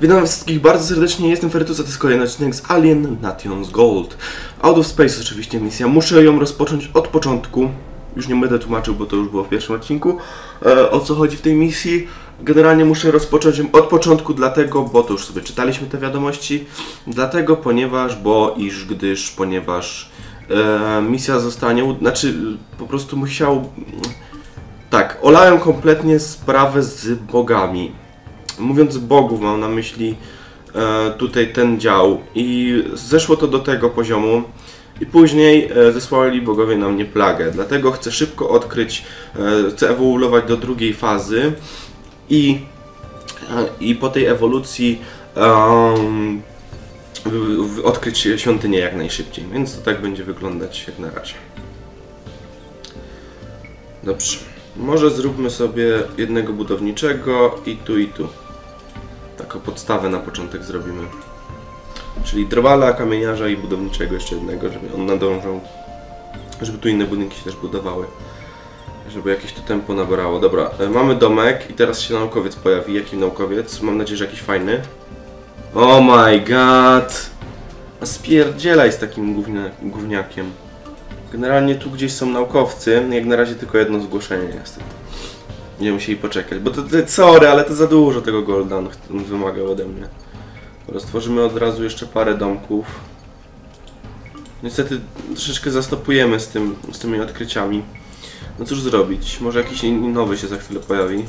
Witam wszystkich bardzo serdecznie, jestem Fertus, a to jest kolejny odcinek z Alien Nations Gold. Out of Space oczywiście misja, muszę ją rozpocząć od początku. Już nie będę tłumaczył, bo to już było w pierwszym odcinku, e, o co chodzi w tej misji. Generalnie muszę rozpocząć ją od początku, dlatego, bo to już sobie czytaliśmy te wiadomości. Dlatego, ponieważ, bo, iż, gdyż, ponieważ e, misja zostanie, znaczy po prostu musiał... Tak, olałem kompletnie sprawę z bogami mówiąc bogów, mam na myśli e, tutaj ten dział i zeszło to do tego poziomu i później e, zesłali bogowie na mnie plagę. Dlatego chcę szybko odkryć, e, chcę ewoluować do drugiej fazy i, i po tej ewolucji odkryć świątynię jak najszybciej. Więc to tak będzie wyglądać jak na razie. Dobrze. Może zróbmy sobie jednego budowniczego i tu i tu. Taką podstawę na początek zrobimy. Czyli drwala, kamieniarza i budowniczego jeszcze jednego, żeby on nadążał. Żeby tu inne budynki się też budowały. Żeby jakieś to tempo nabrało. Dobra, e, mamy domek i teraz się naukowiec pojawi. Jaki naukowiec? Mam nadzieję, że jakiś fajny. Oh my god! Spierdzielaj z takim gównia, gówniakiem. Generalnie tu gdzieś są naukowcy, jak na razie tylko jedno zgłoszenie niestety. Nie musieli poczekać, bo to, to sorry, ale to za dużo tego golda on, on wymagał ode mnie. Dobra, stworzymy od razu jeszcze parę domków. Niestety troszeczkę zastopujemy z, tym, z tymi odkryciami. No cóż zrobić, może jakiś nowy się za chwilę pojawi.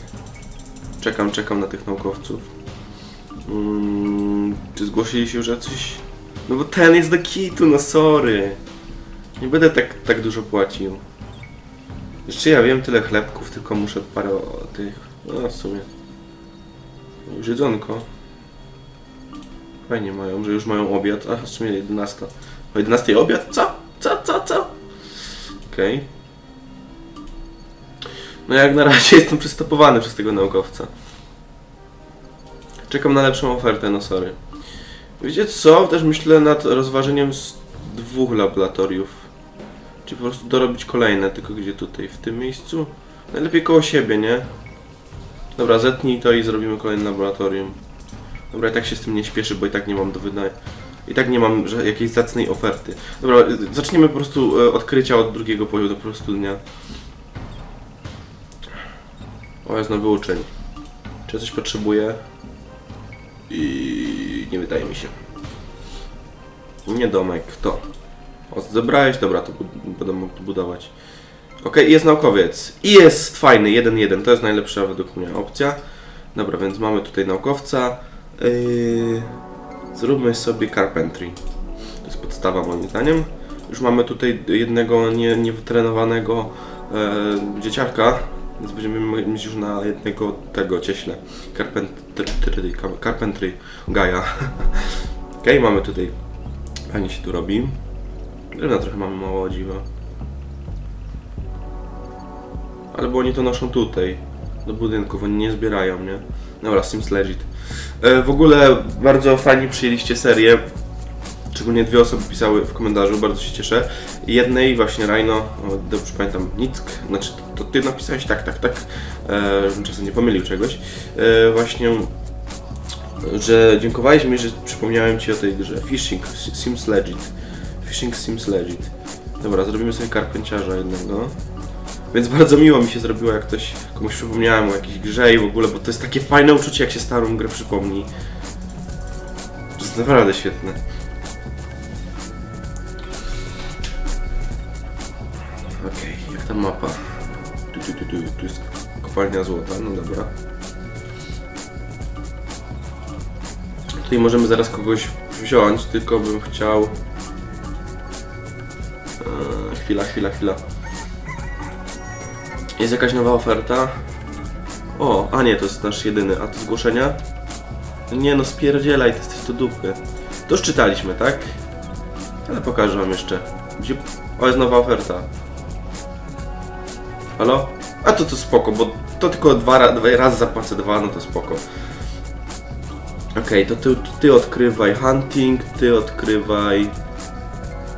Czekam, czekam na tych naukowców. Mm, czy zgłosili się już jacyś? No bo ten jest do kitu, no sorry. Nie będę tak, tak dużo płacił. Jeszcze ja wiem tyle chlebków, tylko muszę parę tych. No w sumie. Już. Fajnie mają, że już mają obiad. A w sumie 11. O 11 obiad? Co? Co, co, co? Okej. No jak na razie jestem przystopowany przez tego naukowca. Czekam na lepszą ofertę, no sorry. Wiecie co? Też myślę nad rozważeniem z dwóch laboratoriów. Czy po prostu dorobić kolejne, tylko gdzie tutaj? W tym miejscu? Najlepiej koło siebie, nie? Dobra, zetnij to i zrobimy kolejne laboratorium. Dobra, i tak się z tym nie śpieszy, bo i tak nie mam do wydania. I tak nie mam jakiejś zacnej oferty. Dobra, zaczniemy po prostu e, odkrycia od drugiego poziomu, po prostu dnia. O, jest nowy uczeń. Czy coś potrzebuję? I nie wydaje mi się. Nie domek, to. O, zebrałeś? Dobra, to będę mógł tu budować. Okej, jest naukowiec. I jest fajny, 1-1. To jest najlepsza według mnie opcja. Dobra, więc mamy tutaj naukowca. Yy, zróbmy sobie carpentry. To jest podstawa moim zdaniem. Już mamy tutaj jednego nie, niewytrenowanego e, dzieciaka, więc będziemy mieć już na jednego tego cieśle. Carpentry, carpentry Gaia. Okej, mamy tutaj. Fajnie się tu robi. Drewna trochę mamy mało o dziwo. Ale bo oni to noszą tutaj, do budynków, oni nie zbierają, nie? Dobra, Sims Legit. E, w ogóle bardzo fajnie przyjęliście serię. Szczególnie dwie osoby pisały w komentarzu, bardzo się cieszę. Jednej właśnie Rhino, o, dobrze pamiętam, Nick, znaczy to, to ty napisałeś, tak, tak, tak, e, żebym czasem nie pomylił czegoś. E, właśnie, że dziękowałeś mi, że przypomniałem ci o tej grze. Fishing Sims Legit. Fishing Sims Legit. Dobra, zrobimy sobie karpęciarza jednego. Więc bardzo miło mi się zrobiło, jak ktoś komuś przypomniałem o jakiejś grze i w ogóle, bo to jest takie fajne uczucie, jak się starą grę przypomni. To jest naprawdę świetne. Okej, jak ta mapa? Tu, tu, tu, tu, tu jest kopalnia złota, no dobra. Tutaj możemy zaraz kogoś wziąć, tylko bym chciał... Chwila, chwila, chwila. Jest jakaś nowa oferta? O, a nie, to jest nasz jedyny. A to zgłoszenia? Nie no, spierdzielaj, ty jesteś do dupy. To już czytaliśmy, tak? Ale pokażę wam jeszcze. Gdzie... O, jest nowa oferta. Halo? A to to spoko, bo to tylko dwa, dwa raz zapłacę dwa, no to spoko. Okej, to ty, ty odkrywaj hunting, ty odkrywaj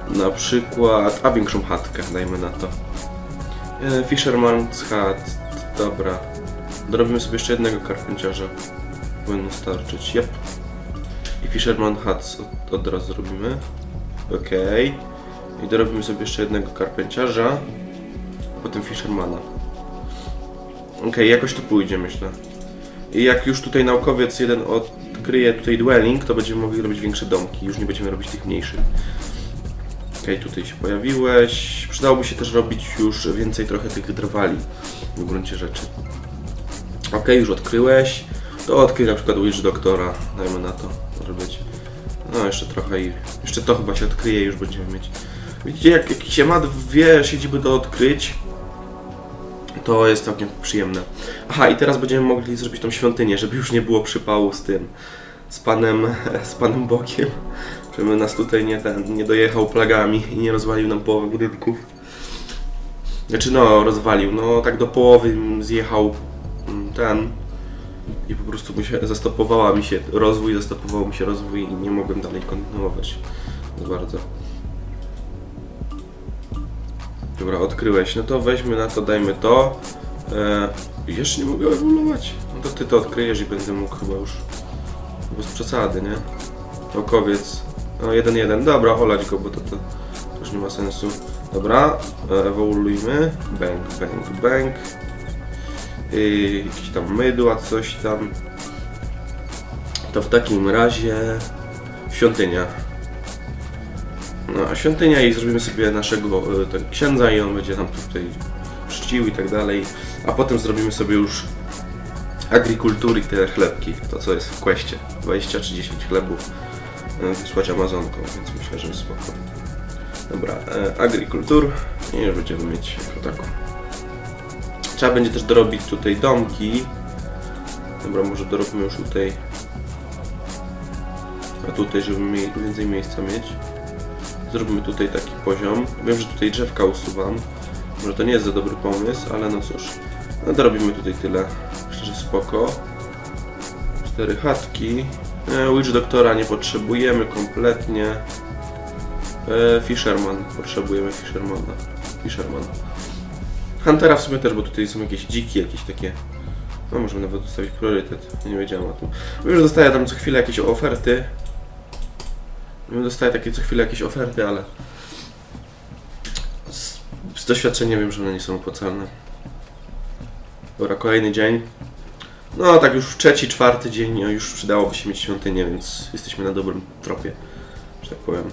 na przykład, a większą chatkę, dajmy na to. E, Fisherman's Hut, dobra. Dorobimy sobie jeszcze jednego karpęciarza. powinno starczyć. Yep. I Fisherman Huts od, od razu zrobimy. Okej. I dorobimy sobie jeszcze jednego karpęciarza. a Potem Fishermana. Okej, jakoś to pójdzie, myślę. I jak już tutaj naukowiec jeden odkryje tutaj dwelling, to będziemy mogli robić większe domki. Już nie będziemy robić tych mniejszych. Tutaj się pojawiłeś. Przydałoby się też robić już więcej trochę tych drwali w gruncie rzeczy. Okej, już odkryłeś. To odkryj na przykład Witch Doktora. Dajmy na to. Może być. No, jeszcze trochę i... Jeszcze to chyba się odkryje już będziemy mieć. Widzicie, jak, jak się ma dwie siedziby do odkryć, to jest całkiem przyjemne. Aha, i teraz będziemy mogli zrobić tą świątynię, żeby już nie było przypału z tym. Z panem, z panem Bokiem. Żeby nas tutaj nie, ten, nie dojechał plagami i nie rozwalił nam połowy budynków. Znaczy no, rozwalił. No tak do połowy zjechał mm, ten i po prostu mi się, zastopowała mi się rozwój, zastopował mi się rozwój i nie mogłem dalej kontynuować za bardzo. Dobra, odkryłeś. No to weźmy na to, dajmy to. E, jeszcze nie mogę ewoluować. No to ty to odkryjesz i będę mógł chyba już bez przesady, nie? Okowiec. No 1-1. Dobra, olać go, bo to, to, już nie ma sensu. Dobra, e, ewoluujmy. Bang, bang, bang. I jakieś tam mydła, coś tam. To w takim razie świątynia. No a świątynia i zrobimy sobie naszego e, księdza i on będzie nam tutaj czcił i tak dalej. A potem zrobimy sobie już agrikultury, te chlebki, to co jest w questie. 20 czy 10 chlebów wysłać Amazonką, więc myślę, że jest spoko. Dobra, e, agrikultur i już będziemy mieć jako taką. Trzeba będzie też dorobić tutaj domki. Dobra, może dorobimy już tutaj. A tutaj, żeby mieli więcej miejsca mieć. Zróbmy tutaj taki poziom. Wiem, że tutaj drzewka usuwam. Może to nie jest za dobry pomysł, ale no cóż. No dorobimy tutaj tyle. Myślę, że spoko. Cztery chatki. E, Witch Doktora nie potrzebujemy kompletnie. E, Fisherman. Potrzebujemy Fishermana. Fisherman. Huntera w sumie też, bo tutaj są jakieś dziki, jakieś takie... No możemy nawet ustawić priorytet. Nie wiedziałem o tym. Wiem, że dostaję tam co chwilę jakieś oferty. Dostaję takie co chwilę jakieś oferty, ale... Z, z doświadczenia wiem, że one nie są opłacalne. Dobra, kolejny dzień. No tak już trzeci, czwarty dzień, no, już przydałoby się mieć świątynię, więc jesteśmy na dobrym tropie, że tak powiem.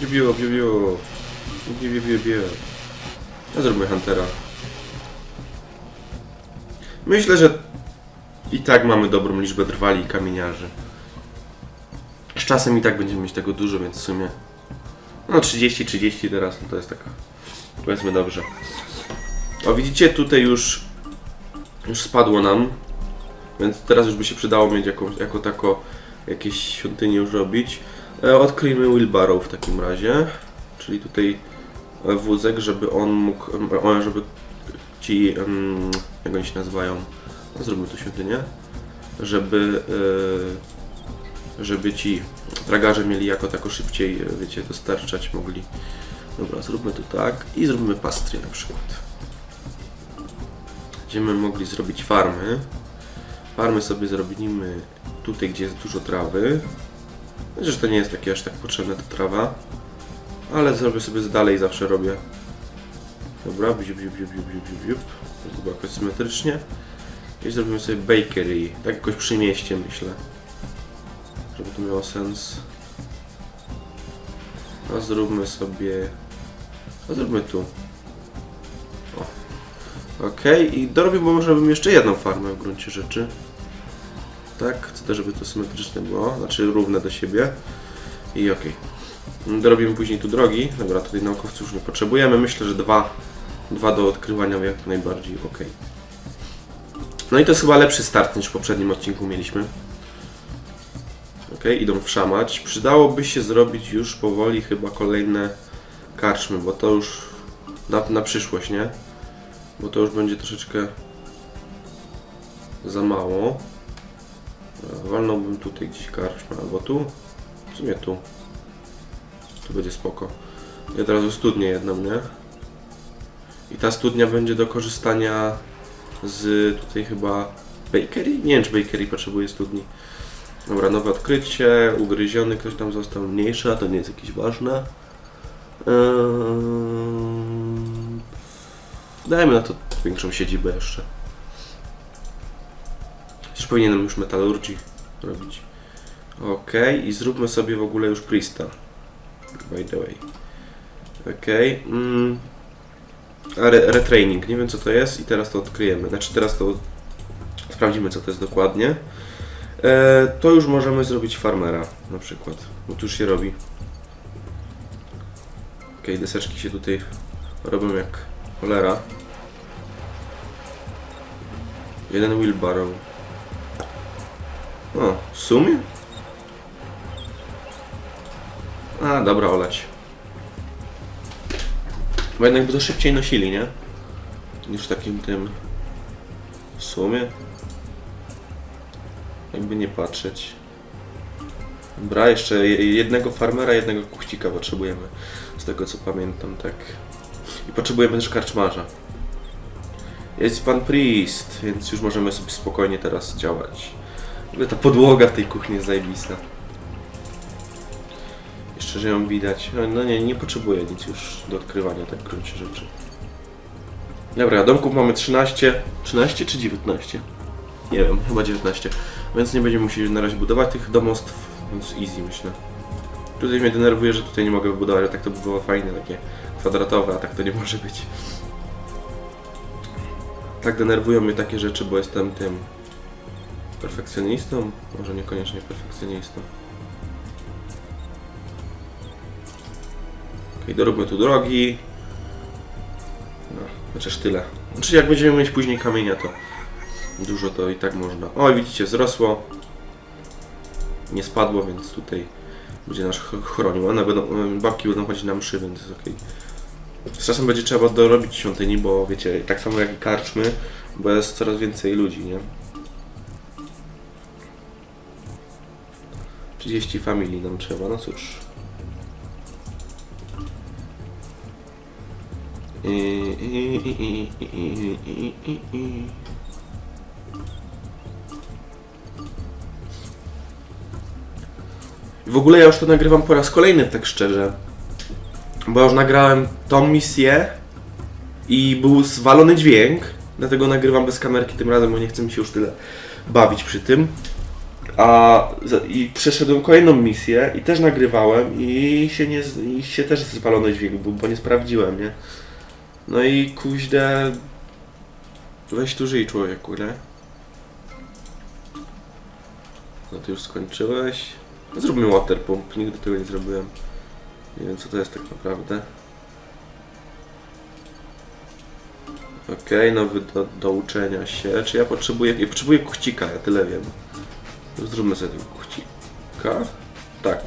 Biu, biu, biu. Biu, biu, biu, biu. Ja zróbmy Huntera. Myślę, że i tak mamy dobrą liczbę drwali i kamieniarzy. Z czasem i tak będziemy mieć tego dużo, więc w sumie... No 30-30 teraz, no to jest tak... Powiedzmy dobrze. O widzicie, tutaj już... Już spadło nam. Więc teraz już by się przydało mieć jakąś, jako tako jakieś świątynie już robić. E, Odkryjmy wheelbarrow w takim razie. Czyli tutaj e, wózek, żeby on mógł... Żeby ci... Jak oni się nazywają? No, Zróbmy tu świątynię. Żeby... e, Żeby ci tragarze mieli jako tako szybciej, e, wiecie, dostarczać mogli. Dobra, zróbmy to tak. I zróbmy pastry na przykład. Będziemy mogli zrobić farmy. Farmy sobie zrobimy tutaj, gdzie jest dużo trawy. Chociaż to nie jest takie aż tak potrzebne ta trawa. Ale zrobię sobie z dalej, zawsze robię. Dobra, biu, biu, biu, biu, biu, biu. To chyba jakoś symetrycznie. I zrobimy sobie bakery. Tak jakoś przy mieście, myślę. Żeby to miało sens. A zróbmy sobie... A zróbmy tu. Okej, i dorobię może bym jeszcze jedną farmę w gruncie rzeczy. Tak, chcę też, żeby to symetryczne było, znaczy równe do siebie. I okej. Dorobimy później tu drogi. Dobra, tutaj naukowców już nie potrzebujemy. Myślę, że dwa, dwa do odkrywania jak najbardziej ok. No i to jest chyba lepszy start niż w poprzednim odcinku mieliśmy. Ok, idą wszamać. Przydałoby się zrobić już powoli chyba kolejne karczmy, bo to już na, na przyszłość, nie? Bo to już będzie troszeczkę za mało. Dobra, Walnąłbym tutaj gdzieś karczmę, albo tu. W sumie tu. Tu będzie spoko. I od razu studnię jedną, nie? I ta studnia będzie do korzystania z tutaj chyba bakery? Nie wiem, czy bakery potrzebuje studni. Dobra, nowe odkrycie, ugryziony ktoś tam został mniejszy, a to nie jest jakieś ważne. Ehm, Dajmy na to większą siedzibę jeszcze. Też powinienem już metalurgii robić. Okej, i zróbmy sobie w ogóle już Priesta. By the way. Okej. Mm. Re retraining, nie wiem co to jest i teraz to odkryjemy. Znaczy teraz to sprawdzimy co to jest dokładnie. E, to już możemy zrobić farmera na przykład, bo tu już się robi. Okej, deseczki się tutaj robią jak cholera. Jeden wheelbarrow. O, w sumie? A, dobra, olać. Bo jednak by to szybciej nosili, nie? Niż takim tym... W sumie? Jakby nie patrzeć. Dobra, jeszcze je- jednego farmera, jednego kuchcika potrzebujemy. Z tego co pamiętam, tak. I potrzebujemy też karczmarza. Jest pan priest, więc już możemy sobie spokojnie teraz działać. W ogóle ta podłoga w tej kuchni jest zajebista. Jeszcze, że ją widać. No, no nie, nie potrzebuję nic już do odkrywania, tak w gruncie rzeczy. Dobra, domków mamy 13. 13 czy 19? Nie wiem, chyba 19. Więc nie będziemy musieli na razie budować tych domostw, więc easy myślę. Tutaj mnie denerwuje, że tutaj nie mogę wybudować, a tak to by było fajne, takie kwadratowe, a tak to nie może być. Tak denerwują mnie takie rzeczy, bo jestem tym perfekcjonistą, może niekoniecznie perfekcjonistą. Okej, doróbmy tu drogi. No, chociaż tyle. Znaczy jak będziemy mieć później kamienia, to dużo to i tak można. O, widzicie, wzrosło. Nie spadło, więc tutaj będzie nasz ch- chronił. One będą, babki będą chodzić na mszy, więc jest okej. Z czasem będzie trzeba dorobić świątyni, bo wiecie, tak samo jak i karczmy, bo jest coraz więcej ludzi, nie? 30 familii nam trzeba, no cóż. W ogóle ja już to nagrywam po raz kolejny, tak szczerze. Bo już nagrałem tą misję i był zwalony dźwięk, dlatego nagrywam bez kamerki tym razem, bo nie chcę mi się już tyle bawić przy tym. A i przeszedłem kolejną misję i też nagrywałem i się nie i się też zwalony dźwięk był, bo nie sprawdziłem, nie? No i kuźdę weź tu żyj człowieku, nie? No ty już skończyłeś. Zróbmy water pump, nigdy tego nie zrobiłem. Nie wiem co to jest tak naprawdę. Okej, nowy do, do uczenia się. Czy ja potrzebuję. Ja potrzebuję kuchcika, ja tyle wiem. Zróbmy sobie tego kuchcika. Tak.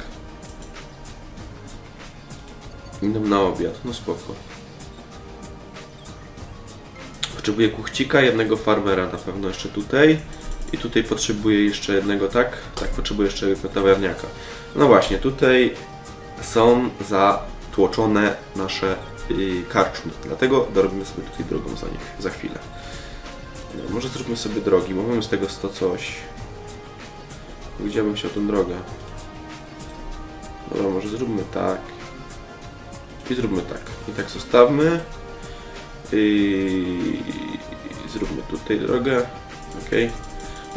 Idę na obiad, no spoko. Potrzebuję kuchcika, jednego farmera na pewno jeszcze tutaj. I tutaj potrzebuję jeszcze jednego, tak? Tak, potrzebuję jeszcze jednego tawerniaka. No właśnie, tutaj są zatłoczone nasze yy, karczmy. Dlatego dorobimy sobie tutaj drogą za nich za chwilę. No, może zróbmy sobie drogi, bo mamy z tego 100 coś. Gdzie bym chciał tą drogę? Dobra, może zróbmy tak. I zróbmy tak. I tak zostawmy. I zróbmy tutaj drogę. Ok.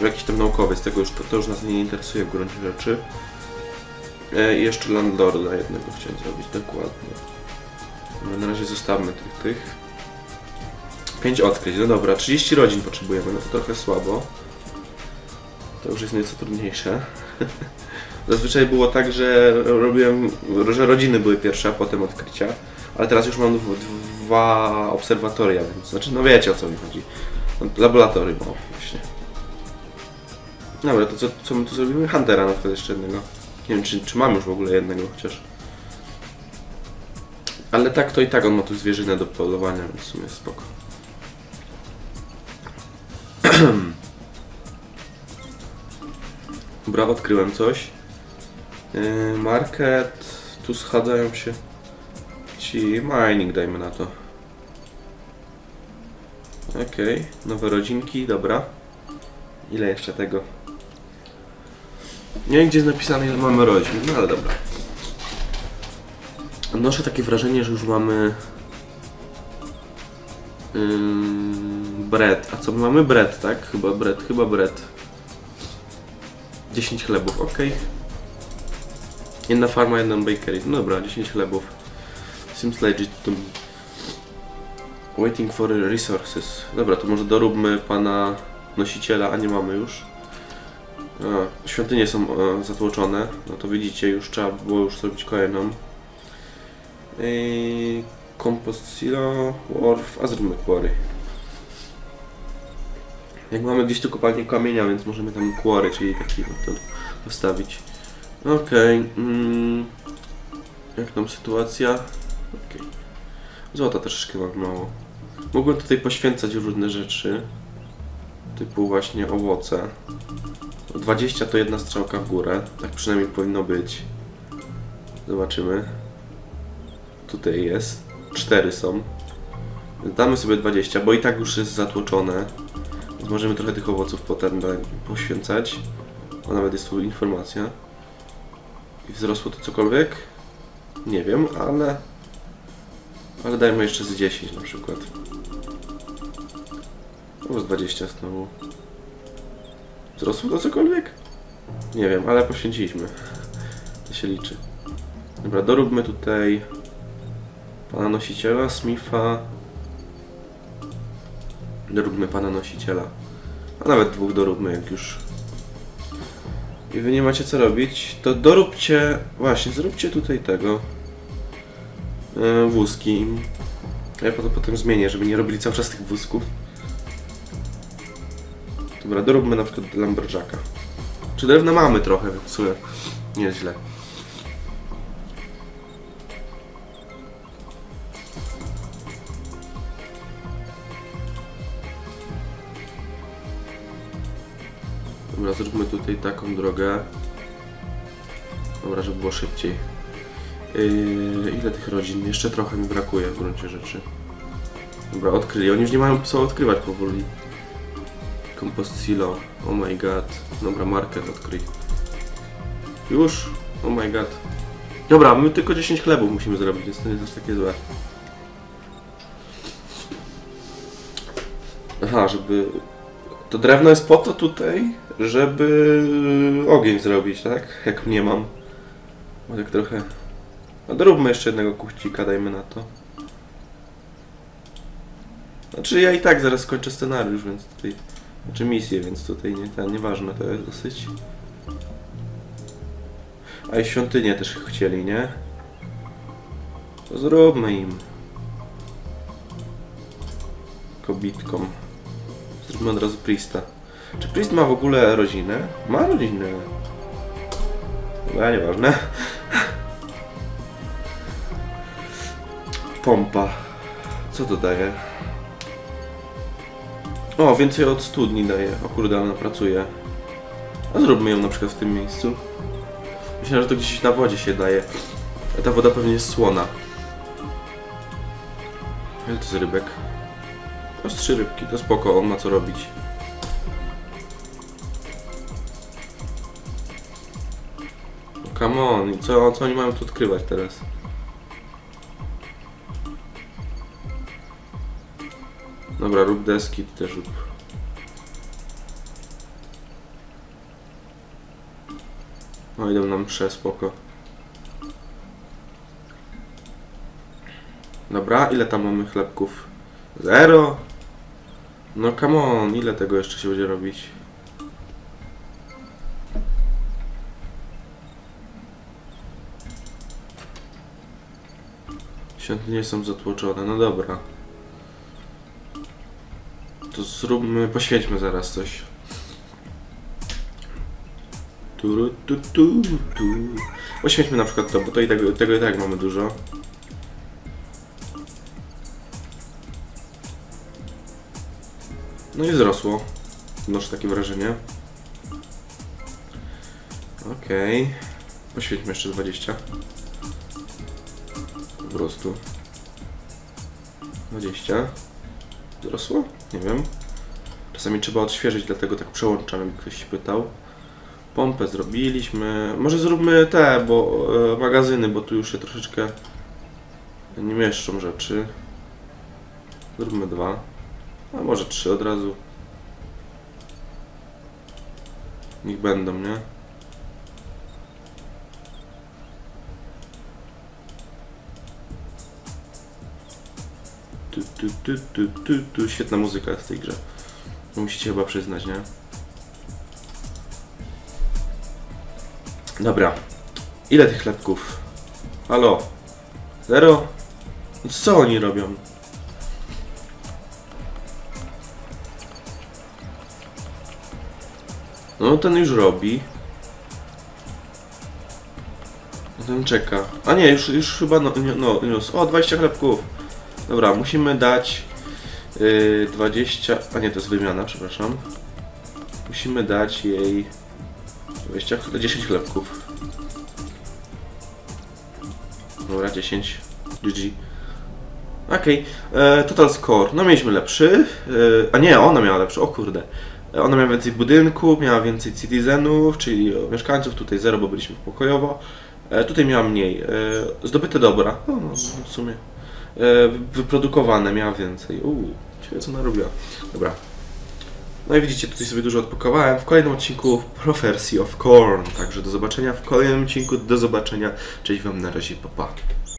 Jakiś tam naukowiec, tego już, to, to już nas nie interesuje w gruncie rzeczy. E, I jeszcze landlorda jednego chciałem zrobić, dokładnie. No, na razie zostawmy tych, tych. 5 odkryć, no dobra, 30 rodzin potrzebujemy, no to trochę słabo. To już jest nieco trudniejsze. Zazwyczaj było tak, że robiłem, że rodziny były pierwsze, a potem odkrycia. Ale teraz już mam dw- dwa obserwatoria, więc znaczy, no wiecie o co mi chodzi. No, Laboratorium, o właśnie. Dobra, to co, co my tu zrobimy? Huntera na przykład jeszcze jednego. Nie wiem, czy, czy mam już w ogóle jednego chociaż. Ale tak to i tak on ma tu zwierzynę do polowania, więc w sumie spoko. Dobra, odkryłem coś. Yy, market. Tu schadzają się ci mining, dajmy na to. Okej, nowe rodzinki, dobra. Ile jeszcze tego? Nie gdzie jest napisane, ile mamy rodzin, no ale dobra. Odnoszę takie wrażenie, że już mamy... Ym, bread. A co my mamy? Bread, tak? Chyba bread, chyba bread. 10 chlebów, ok. Jedna farma, jedna bakery. No dobra, 10 chlebów. Seems legit to me. Waiting for resources. Dobra, to może doróbmy pana nosiciela, a nie mamy już. A, świątynie są e, zatłoczone. No to widzicie, już trzeba było już zrobić kolejną. Yy, compost silo, wharf, a zróbmy quarry. Jak mamy gdzieś tu kopalnię kamienia, więc możemy tam quarry, czyli taki no, to postawić. Okej. mm, jak tam sytuacja? Okej. Złota troszeczkę mam mało. Mogłem tutaj poświęcać różne rzeczy. Typu właśnie owoce. 20 to jedna strzałka w górę. Tak przynajmniej powinno być. Zobaczymy. Tutaj jest. 4 są. Damy sobie 20, bo i tak już jest zatłoczone. Więc możemy trochę tych owoców potem poświęcać. O, nawet jest tu informacja. I wzrosło to cokolwiek? Nie wiem, ale... Ale dajmy jeszcze z 10 na przykład. Z 20 znowu. Wzrosło to cokolwiek? Nie wiem, ale poświęciliśmy. To się liczy. Dobra, doróbmy tutaj pana nosiciela, Smitha. Doróbmy pana nosiciela. A nawet dwóch doróbmy, jak już. I wy nie macie co robić, to doróbcie. Właśnie, zróbcie tutaj tego. E, wózki. Ja to potem zmienię, żeby nie robili cały czas tych wózków. Dobra, doróbmy na przykład Lumberjacka. Czy drewna mamy trochę, więc w sumie nie jest źle. Dobra, zróbmy tutaj taką drogę. Dobra, żeby było szybciej. Yy, ile tych rodzin? Jeszcze trochę mi brakuje w gruncie rzeczy. Dobra, odkryli. Oni już nie mają co odkrywać powoli. Compost silo. Oh my god. Dobra, market odkryj. Już? Oh my god. Dobra, my tylko 10 chlebów musimy zrobić, więc to nie jest aż takie złe. Aha, żeby... To drewno jest po to tutaj, żeby ogień zrobić, tak? Jak nie mam. Bo tak trochę... No doróbmy jeszcze jednego kuchcika, dajmy na to. Znaczy ja i tak zaraz skończę scenariusz, więc tutaj... Znaczy misję, więc tutaj nie, to nieważne, to jest dosyć. A i świątynię też chcieli, nie? To zróbmy im. Kobitkom. Zróbmy od razu Priesta. Czy Priest ma w ogóle rodzinę? Ma rodzinę. No, nieważne. Pompa. Co to daje? O, więcej od studni daje. O kurde, ona pracuje. A zróbmy ją na przykład w tym miejscu. Myślałem, że to gdzieś na wodzie się daje. A ta woda pewnie jest słona. Ile to jest rybek? To jest trzy rybki, to spoko, on ma co robić. Come on, i co, co oni mają tu odkrywać teraz? Dobra, rób deski, ty też rób. O, idą nam msze, spoko. Dobra, ile tam mamy chlebków? Zero? No come on, ile tego jeszcze się będzie robić? Świątynie są zatłoczone, no dobra. To zróbmy, poświęćmy zaraz coś. Turu, tu, tu, tu. Poświęćmy na przykład to, bo to i tego, tego i tak mamy dużo. No i wzrosło. Noszę takie wrażenie. Okej. Poświećmy jeszcze 20. Po prostu. 20. Wzrosło? Nie wiem. Czasami trzeba odświeżyć, dlatego tak przełączam, jakby ktoś się pytał. Pompę zrobiliśmy. Może zróbmy te, bo e, magazyny, bo tu już się troszeczkę nie mieszczą rzeczy. Zróbmy dwa. A może trzy od razu. Niech będą, nie? Tu, tu, tu, tu, tu. Świetna muzyka jest w tej grze. Musicie chyba przyznać, nie? Dobra. Ile tych chlebków? Halo? Zero? No Co oni robią? No ten już robi. Ten czeka. A nie, już, już chyba no, no, niósł. O, 20 chlebków. Dobra, musimy dać yy, 20. A nie, to jest wymiana, przepraszam. Musimy dać jej 20, chle- 10 chlebków. Dobra, 10. GG. Okej, e, total score. No mieliśmy lepszy. E, a nie, ona miała lepszy, o kurde. E, Ona miała więcej budynku, miała więcej citizenów, czyli mieszkańców, tutaj zero, bo byliśmy pokojowo. Tutaj miała mniej. Zdobyte dobra, no, no, w sumie. E, wyprodukowane miała więcej. Uuu, ciekawe co narobiła. Dobra. No i widzicie, tutaj sobie dużo odpakowałem. W kolejnym odcinku Prophecy of Corn. Także do zobaczenia w kolejnym odcinku. Do zobaczenia. Cześć Wam na razie, papa. Pa.